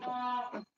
people.